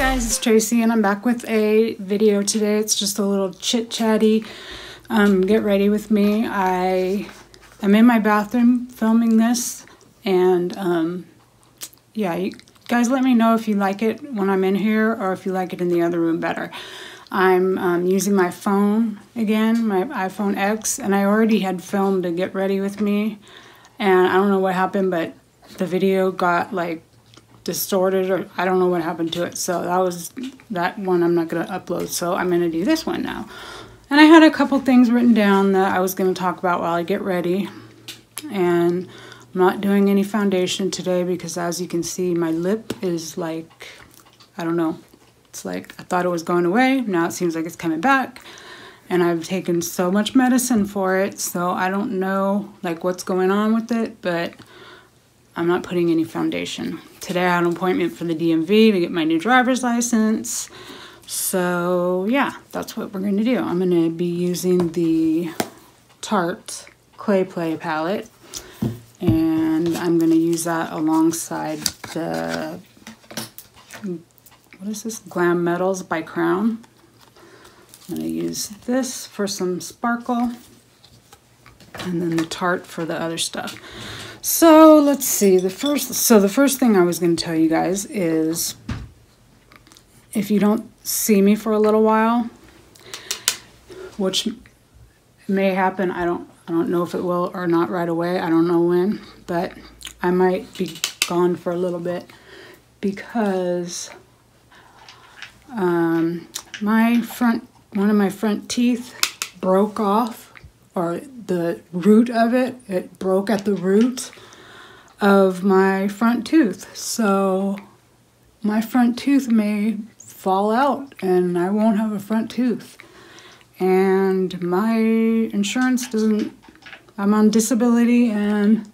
guys, it's Tracy and I'm back with a video today. It's just a little chit chatty. Um, get ready with me. I am in my bathroom filming this and um, yeah, you guys let me know if you like it when I'm in here or if you like it in the other room better. I'm um, using my phone again, my iPhone X, and I already had filmed to get ready with me and I don't know what happened, but the video got like distorted or I don't know what happened to it. So that was that one I'm not going to upload. So I'm going to do this one now. And I had a couple things written down that I was going to talk about while I get ready. And I'm not doing any foundation today because as you can see my lip is like, I don't know. It's like I thought it was going away. Now it seems like it's coming back. And I've taken so much medicine for it. So I don't know like what's going on with it. But I'm not putting any foundation. Today I had an appointment for the DMV to get my new driver's license. So yeah, that's what we're going to do. I'm going to be using the Tarte Clay Play palette. And I'm going to use that alongside the, what is this? Glam Metals by Crown. I'm going to use this for some sparkle. And then the Tarte for the other stuff. So let's see. The first, so the first thing I was going to tell you guys is, if you don't see me for a little while, which may happen, I don't, I don't know if it will or not right away. I don't know when, but I might be gone for a little bit because um, my front, one of my front teeth broke off or the root of it, it broke at the root of my front tooth. So my front tooth may fall out and I won't have a front tooth. And my insurance doesn't, I'm on disability and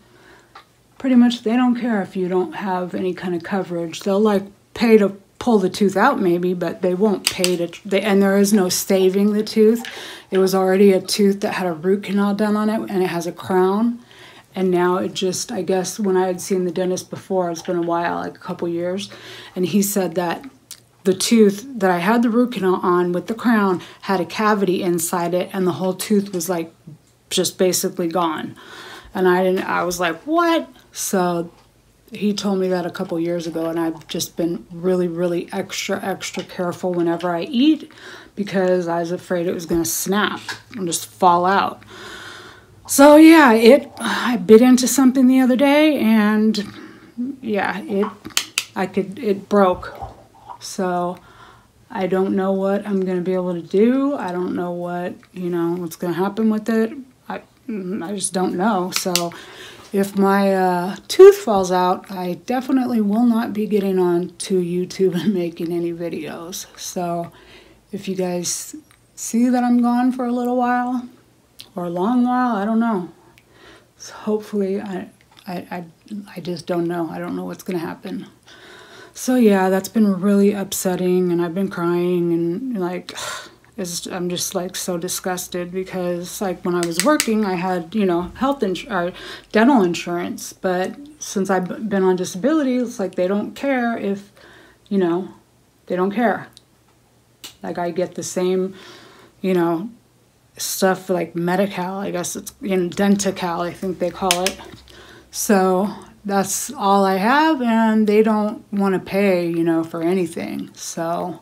pretty much they don't care if you don't have any kind of coverage. They'll like pay to pull the tooth out maybe, but they won't pay to, they, and there is no saving the tooth. It was already a tooth that had a root canal done on it and it has a crown. And now it just, I guess when I had seen the dentist before, it's been a while, like a couple years, and he said that the tooth that I had the root canal on with the crown had a cavity inside it and the whole tooth was like just basically gone. And I didn't, I was like, what? So he told me that a couple years ago and I've just been really really extra extra careful whenever I eat because I was afraid it was going to snap and just fall out. So yeah, it I bit into something the other day and yeah, it I could it broke. So I don't know what I'm going to be able to do. I don't know what, you know, what's going to happen with it. I I just don't know. So if my uh, tooth falls out, I definitely will not be getting on to YouTube and making any videos. So if you guys see that I'm gone for a little while or a long while, I don't know. So hopefully, I, I, I, I just don't know. I don't know what's going to happen. So yeah, that's been really upsetting and I've been crying and like is I'm just like so disgusted because like when I was working I had you know health insurance dental insurance but since I've been on disability it's like they don't care if you know they don't care. Like I get the same you know stuff like Medi-Cal I guess it's know Denti-Cal I think they call it. So that's all I have and they don't want to pay you know for anything so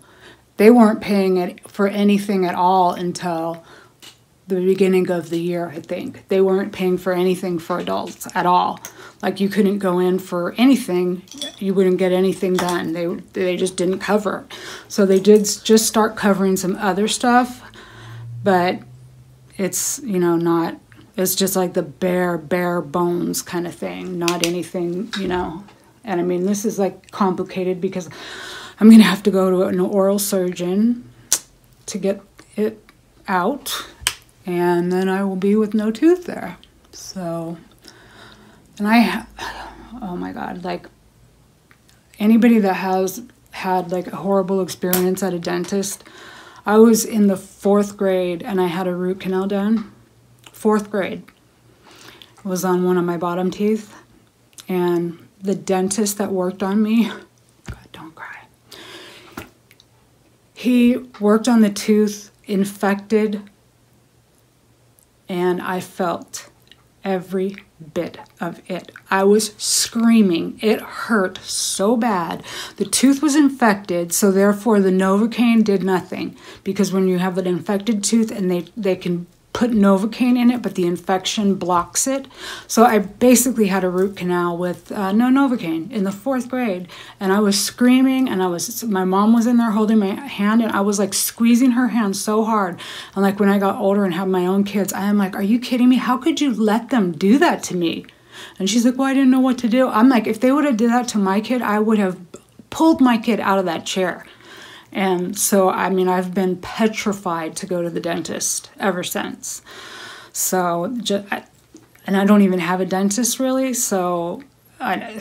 they weren't paying it for anything at all until the beginning of the year, I think. They weren't paying for anything for adults at all. Like you couldn't go in for anything, you wouldn't get anything done. They they just didn't cover. So they did just start covering some other stuff, but it's, you know, not it's just like the bare bare bones kind of thing, not anything, you know. And I mean, this is like complicated because I'm going to have to go to an oral surgeon to get it out, and then I will be with no tooth there. So, and I, oh my God, like anybody that has had like a horrible experience at a dentist, I was in the fourth grade and I had a root canal done. Fourth grade. It was on one of my bottom teeth. And the dentist that worked on me He worked on the tooth, infected, and I felt every bit of it. I was screaming. It hurt so bad. The tooth was infected, so therefore the Novocaine did nothing because when you have an infected tooth and they, they can put Novocaine in it, but the infection blocks it. So I basically had a root canal with uh, no Novocaine in the fourth grade, and I was screaming, and I was my mom was in there holding my hand, and I was like squeezing her hand so hard. And like when I got older and had my own kids, I am like, "Are you kidding me? How could you let them do that to me?" And she's like, "Well, I didn't know what to do." I'm like, "If they would have did that to my kid, I would have pulled my kid out of that chair." And so, I mean, I've been petrified to go to the dentist ever since. So, just, and I don't even have a dentist really, so I,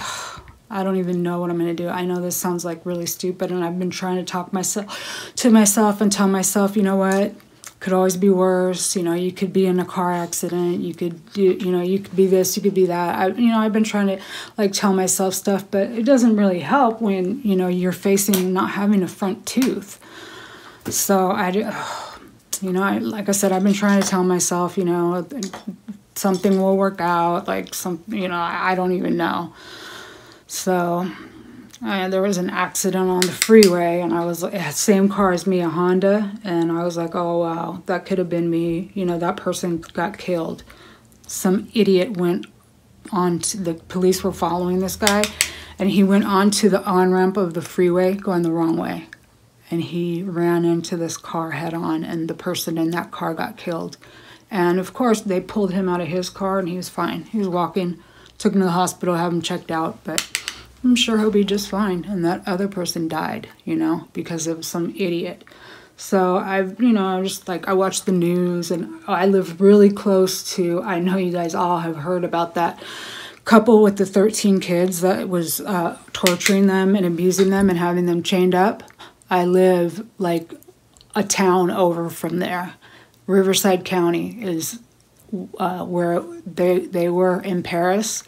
I don't even know what I'm going to do. I know this sounds like really stupid, and I've been trying to talk myself to myself and tell myself, you know what, could always be worse. You know, you could be in a car accident. You could do, you know, you could be this, you could be that. I, you know, I've been trying to like tell myself stuff, but it doesn't really help when you know you're facing not having a front tooth. So I, you know, I, like I said, I've been trying to tell myself, you know, something will work out. Like some, you know, I don't even know. So there was an accident on the freeway, and I was like, same car as me, a Honda, and I was like, oh wow, that could have been me. You know, that person got killed. Some idiot went on to the police were following this guy, and he went onto the on ramp of the freeway going the wrong way, and he ran into this car head on, and the person in that car got killed. And of course, they pulled him out of his car, and he was fine. He was walking, took him to the hospital, have him checked out, but I'm sure he'll be just fine. And that other person died, you know, because of some idiot. So I've, you know, I'm just like, I watch the news and I live really close to, I know you guys all have heard about that couple with the 13 kids that was uh, torturing them and abusing them and having them chained up. I live like a town over from there. Riverside County is uh, where they, they were in Perris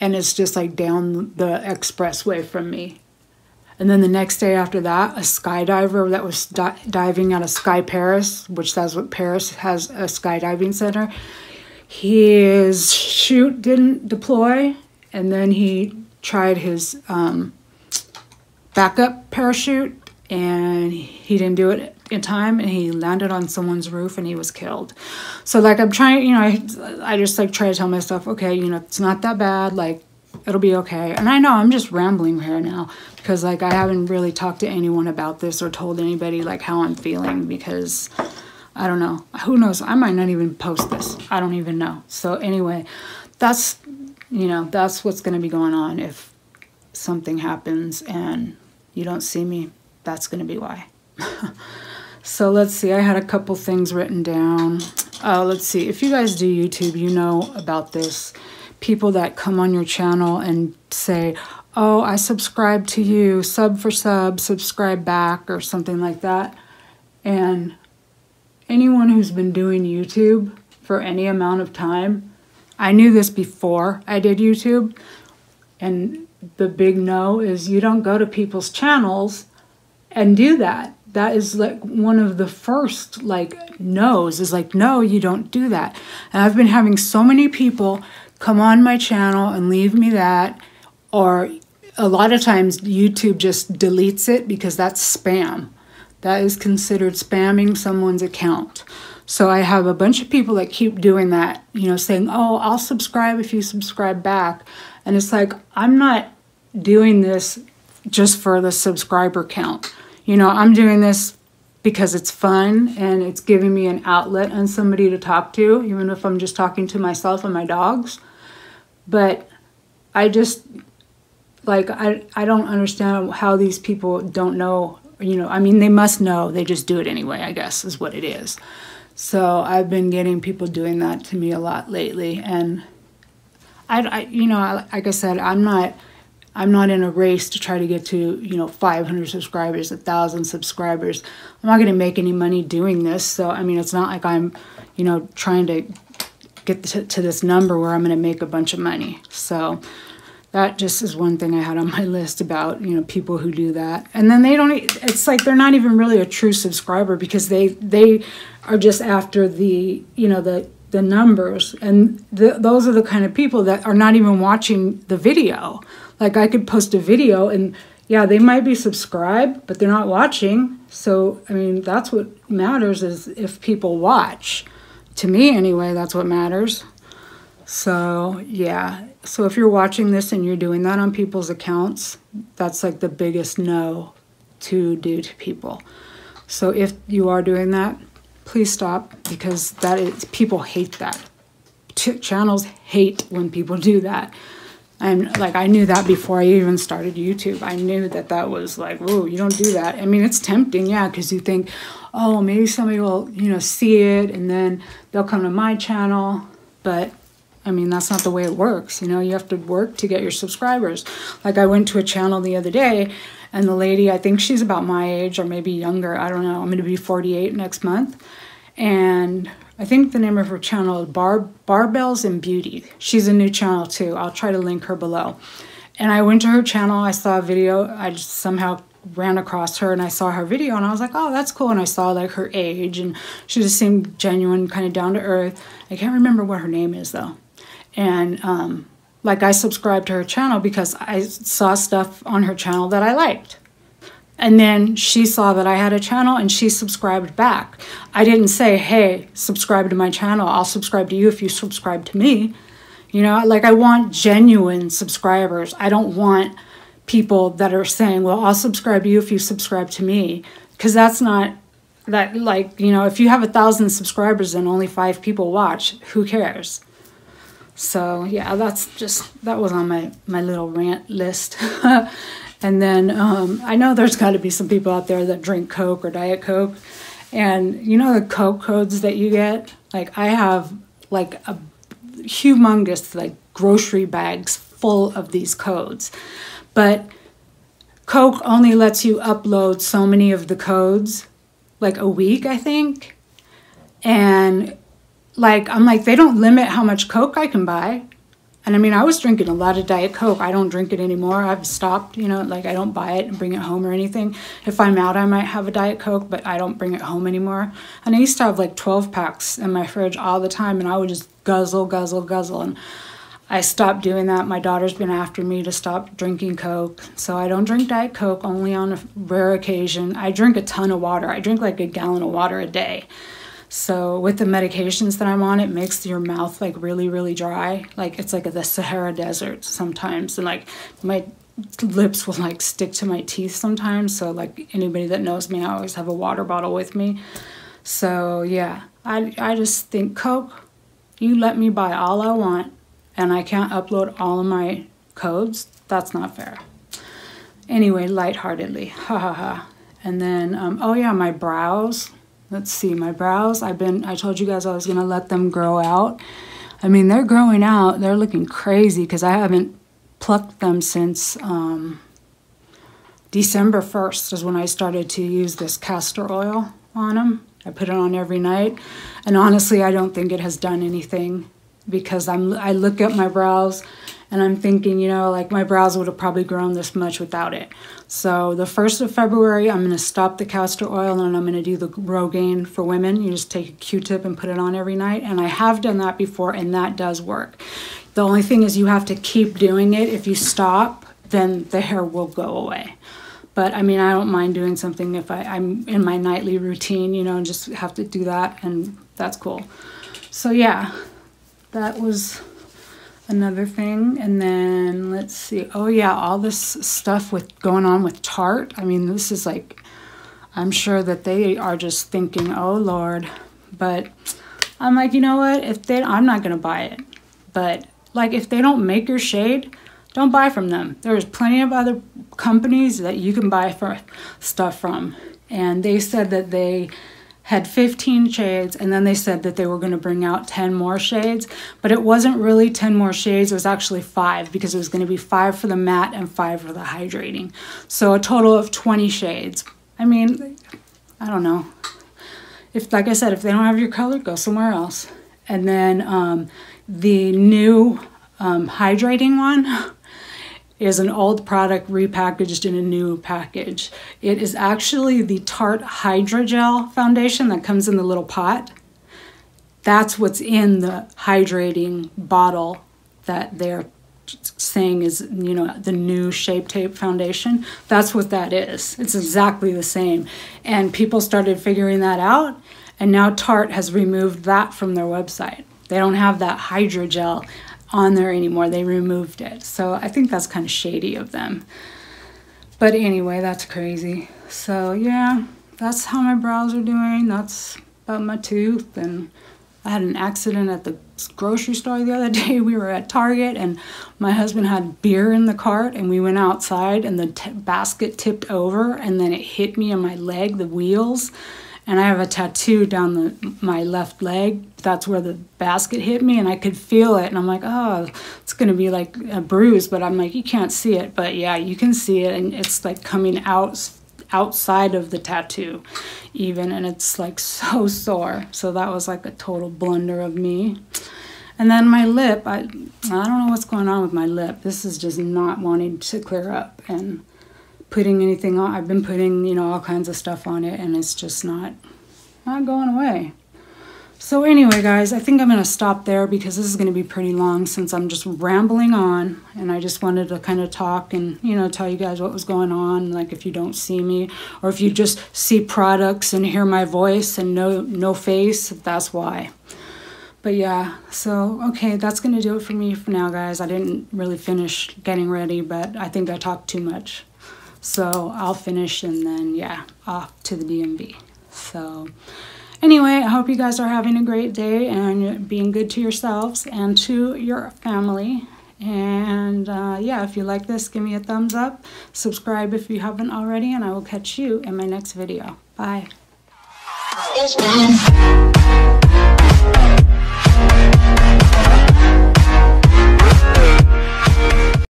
and it's just like down the expressway from me. And then the next day after that, a skydiver that was di- diving out of Sky Perris, which that's what Perris has a skydiving center. His chute didn't deploy, and then he tried his um, backup parachute, and he didn't do it in time and he landed on someone's roof and he was killed. So like I'm trying, you know, I, I just like try to tell myself, okay, you know, it's not that bad. Like it'll be okay. And I know I'm just rambling here now because like I haven't really talked to anyone about this or told anybody like how I'm feeling because I don't know. Who knows? I might not even post this. I don't even know. So anyway, that's you know, that's what's going to be going on if something happens and you don't see me. That's going to be why. So let's see, I had a couple things written down. Uh, let's see, if you guys do YouTube, you know about this. People that come on your channel and say, oh, I subscribe to you, sub for sub, subscribe back, or something like that. And anyone who's been doing YouTube for any amount of time, I knew this before I did YouTube, and the big no is you don't go to people's channels and do that that is like one of the first like no's is like no you don't do that. And i've been having so many people come on my channel and leave me that or a lot of times youtube just deletes it because that's spam. That is considered spamming someone's account. So i have a bunch of people that keep doing that you know saying oh i'll subscribe if you subscribe back. And it's like i'm not doing this just for the subscriber count you know, I'm doing this because it's fun and it's giving me an outlet and somebody to talk to, even if I'm just talking to myself and my dogs. But I just like I I don't understand how these people don't know, you know, I mean they must know, they just do it anyway, I guess is what it is. So I've been getting people doing that to me a lot lately and I, I you know, like I said, I'm not I'm not in a race to try to get to, you know, 500 subscribers, 1,000 subscribers. I'm not going to make any money doing this. So, I mean, it's not like I'm, you know, trying to get to, to this number where I'm going to make a bunch of money. So, that just is one thing I had on my list about you know people who do that, and then they don't. It's like they're not even really a true subscriber because they they are just after the you know the the numbers, and the, those are the kind of people that are not even watching the video. Like I could post a video and yeah, they might be subscribed, but they're not watching. So I mean, that's what matters is if people watch. To me, anyway, that's what matters. So yeah, so if you're watching this and you're doing that on people's accounts, that's like the biggest no to do to people. So if you are doing that, please stop because that is people hate that. Ch- channels hate when people do that. And like I knew that before I even started YouTube. I knew that that was like, whoa, you don't do that. I mean, it's tempting, yeah, because you think, oh, maybe somebody will, you know, see it and then they'll come to my channel. But I mean, that's not the way it works. You know, you have to work to get your subscribers. Like, I went to a channel the other day, and the lady, I think she's about my age or maybe younger. I don't know. I'm going to be 48 next month. And I think the name of her channel is Bar- Barbells and Beauty. She's a new channel too. I'll try to link her below. And I went to her channel. I saw a video. I just somehow ran across her and I saw her video and I was like, oh, that's cool. And I saw like her age and she just seemed genuine, kind of down to earth. I can't remember what her name is though and um, like I subscribed to her channel because I saw stuff on her channel that I liked. And then she saw that I had a channel and she subscribed back. I didn't say, hey, subscribe to my channel. I'll subscribe to you if you subscribe to me. You know, like I want genuine subscribers. I don't want people that are saying, well, I'll subscribe to you if you subscribe to me. Because that's not that, like, you know, if you have a thousand subscribers and only five people watch, who cares? So yeah, that's just that was on my my little rant list. and then um, I know there's got to be some people out there that drink Coke or Diet Coke, and you know the Coke codes that you get. Like I have like a humongous like grocery bags full of these codes, but Coke only lets you upload so many of the codes, like a week, I think. And like I'm like they don't limit how much Coke I can buy. And I mean, I was drinking a lot of Diet Coke. I don't drink it anymore. I've stopped, you know, like I don't buy it and bring it home or anything. If I'm out, I might have a Diet Coke, but I don't bring it home anymore. And I used to have like 12 packs in my fridge all the time, and I would just guzzle, guzzle, guzzle. And I stopped doing that. My daughter's been after me to stop drinking Coke. So I don't drink Diet Coke only on a rare occasion. I drink a ton of water. I drink like a gallon of water a day. So with the medications that I'm on, it makes your mouth like really, really dry. Like it's like the Sahara Desert sometimes, and like my lips will like stick to my teeth sometimes. So like anybody that knows me, I always have a water bottle with me. So yeah, I I just think Coke, you let me buy all I want, and I can't upload all of my codes. That's not fair. Anyway, lightheartedly, ha ha ha. And then, um, oh yeah, my brows let's see my brows i've been i told you guys i was going to let them grow out. I mean they're growing out they're looking crazy because i haven't plucked them since um, december 1st is when i started to use this castor oil on them i put it on every night and honestly i don't think it has done anything because i'm i look at my brows and I'm thinking, you know, like my brows would have probably grown this much without it. So the 1st of February, I'm going to stop the castor oil and I'm going to do the Rogaine for women. You just take a Q-tip and put it on every night. And I have done that before and that does work. The only thing is you have to keep doing it. If you stop, then the hair will go away. But I mean, I don't mind doing something if I, I'm in my nightly routine, you know, and just have to do that and that's cool. So yeah, that was another thing. And then let's see. Oh yeah, all this stuff with going on with Tarte. I mean, this is like I'm sure that they are just thinking, "Oh lord." But I'm like, "You know what? If they I'm not going to buy it." But like if they don't make your shade, don't buy from them. There's plenty of other companies that you can buy for stuff from. And they said that they had 15 shades and then they said that they were going to bring out 10 more shades but it wasn't really 10 more shades it was actually five because it was going to be five for the matte and five for the hydrating. So a total of 20 shades. I mean i don't know. If like i said if they don't have your color go somewhere else. And then um, the new um, hydrating one is an old product repackaged in a new package. It is actually the Tarte Hydrogel foundation that comes in the little pot. That's what's in the hydrating bottle that they're saying is, you know, the new Shape Tape foundation. That's what that is. It's exactly the same. And people started figuring that out, and now Tarte has removed that from their website. They don't have that hydrogel on there anymore. They removed it. So I think that's kind of shady of them. But anyway, that's crazy. So yeah, that's how my brows are doing. That's about my tooth. And I had an accident at the grocery store the other day. We were at Target and my husband had beer in the cart and we went outside and the basket tipped over and then it hit me in my leg, the wheels and I have a tattoo down the, my left leg. That's where the basket hit me, and I could feel it. And I'm like, oh, it's gonna be like a bruise, but I'm like, you can't see it, but yeah, you can see it, and it's like coming out outside of the tattoo, even, and it's like so sore. So that was like a total blunder of me. And then my lip, I, I don't know what's going on with my lip. This is just not wanting to clear up, and putting anything on. I've been putting, you know, all kinds of stuff on it and it's just not, not going away. So anyway, guys, I think I'm going to stop there because this is going to be pretty long since I'm just rambling on. And I just wanted to kind of talk and, you know, tell you guys what was going on. Like if you don't see me or if you just see products and hear my voice and no, no face, that's why. But yeah, so okay, that's going to do it for me for now, guys. I didn't really finish getting ready, but I think I talked too much. So I'll finish and then, yeah, off to the DMV. So anyway, I hope you guys are having a great day and being good to yourselves and to your family. And uh, yeah, if you like this, give me a thumbs up. Subscribe if you haven't already, and I will catch you in my next video. Bye.